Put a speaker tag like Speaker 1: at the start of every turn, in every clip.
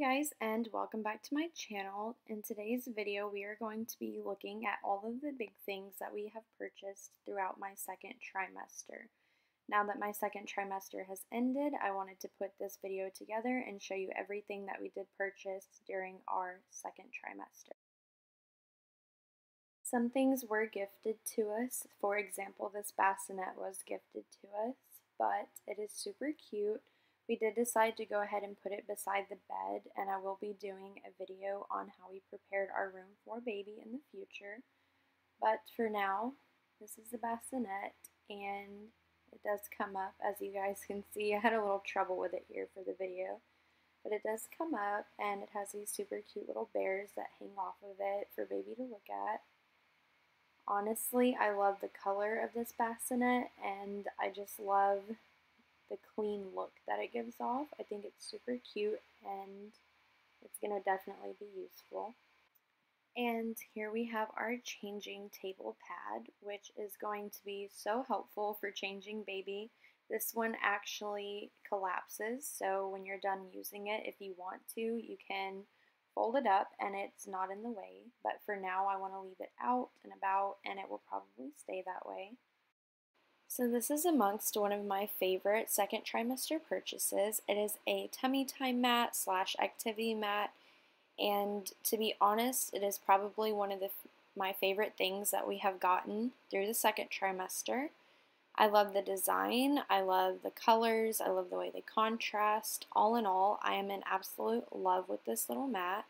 Speaker 1: guys and welcome back to my channel. In today's video we are going to be looking at all of the big things that we have purchased throughout my second trimester. Now that my second trimester has ended, I wanted to put this video together and show you everything that we did purchase during our second trimester. Some things were gifted to us. For example, this bassinet was gifted to us, but it is super cute we did decide to go ahead and put it beside the bed and I will be doing a video on how we prepared our room for baby in the future. But for now, this is the bassinet and it does come up as you guys can see. I had a little trouble with it here for the video. But it does come up and it has these super cute little bears that hang off of it for baby to look at. Honestly, I love the color of this bassinet and I just love the clean look that it gives off. I think it's super cute and it's going to definitely be useful. And here we have our changing table pad, which is going to be so helpful for changing baby. This one actually collapses, so when you're done using it, if you want to, you can fold it up and it's not in the way. But for now, I want to leave it out and about, and it will probably stay that way. So this is amongst one of my favorite second trimester purchases. It is a tummy time mat slash activity mat and to be honest it is probably one of the my favorite things that we have gotten through the second trimester. I love the design, I love the colors, I love the way they contrast. All in all, I am in absolute love with this little mat.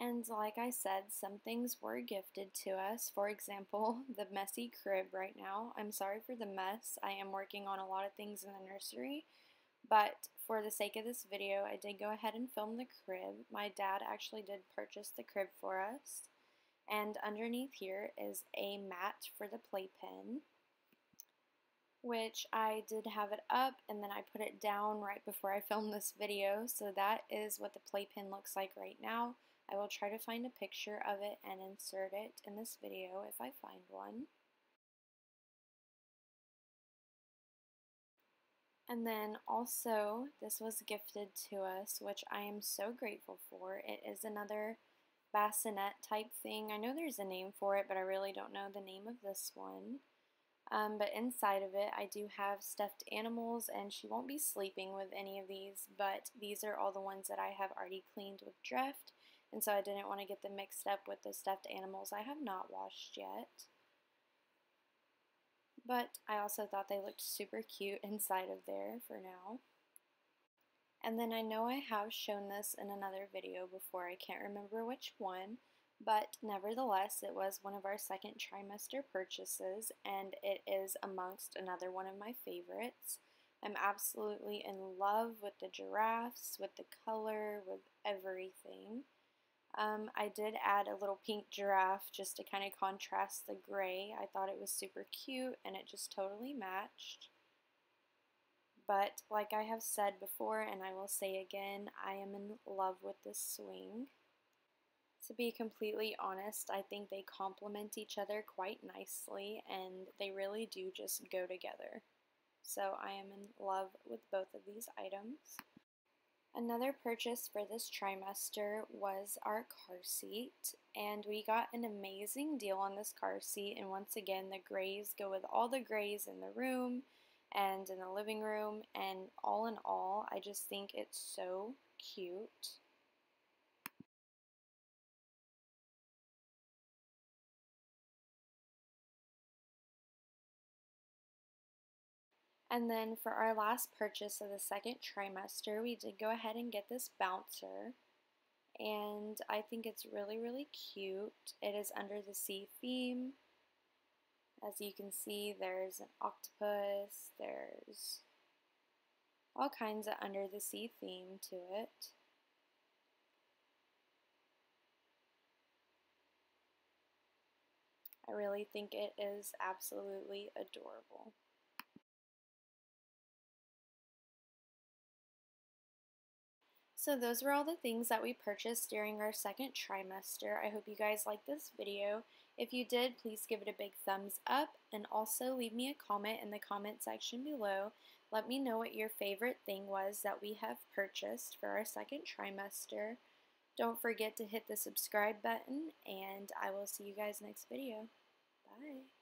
Speaker 1: And like I said, some things were gifted to us. For example, the messy crib right now. I'm sorry for the mess. I am working on a lot of things in the nursery. But for the sake of this video, I did go ahead and film the crib. My dad actually did purchase the crib for us. And underneath here is a mat for the playpen which I did have it up and then I put it down right before I filmed this video. So that is what the playpen looks like right now. I will try to find a picture of it and insert it in this video if I find one. And then also, this was gifted to us, which I am so grateful for. It is another bassinet type thing. I know there's a name for it, but I really don't know the name of this one. Um, but inside of it, I do have stuffed animals, and she won't be sleeping with any of these, but these are all the ones that I have already cleaned with Dreft and so I didn't want to get them mixed up with the stuffed animals I have not washed yet. But I also thought they looked super cute inside of there for now. And then I know I have shown this in another video before, I can't remember which one, but nevertheless it was one of our second trimester purchases and it is amongst another one of my favorites. I'm absolutely in love with the giraffes, with the color, with everything. Um, I did add a little pink giraffe just to kind of contrast the gray. I thought it was super cute and it just totally matched. But like I have said before and I will say again, I am in love with this swing. To be completely honest, I think they complement each other quite nicely and they really do just go together. So I am in love with both of these items. Another purchase for this trimester was our car seat, and we got an amazing deal on this car seat. And once again, the grays go with all the grays in the room and in the living room, and all in all, I just think it's so cute. And then for our last purchase of the second trimester, we did go ahead and get this bouncer. And I think it's really, really cute. It is under the sea theme. As you can see, there's an octopus, there's all kinds of under the sea theme to it. I really think it is absolutely adorable. So those were all the things that we purchased during our second trimester. I hope you guys liked this video. If you did, please give it a big thumbs up and also leave me a comment in the comment section below. Let me know what your favorite thing was that we have purchased for our second trimester. Don't forget to hit the subscribe button, and I will see you guys next video. Bye.